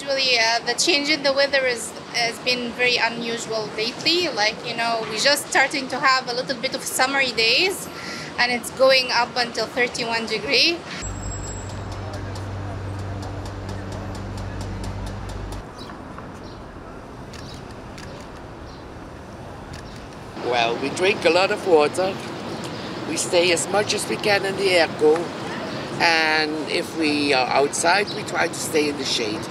usually uh, the change in the weather is has been very unusual lately. Like you know, we're just starting to have a little bit of summery days, and it's going up until 31 degree. Well, we drink a lot of water. We stay as much as we can in the airco. And if we are outside, we try to stay in the shade.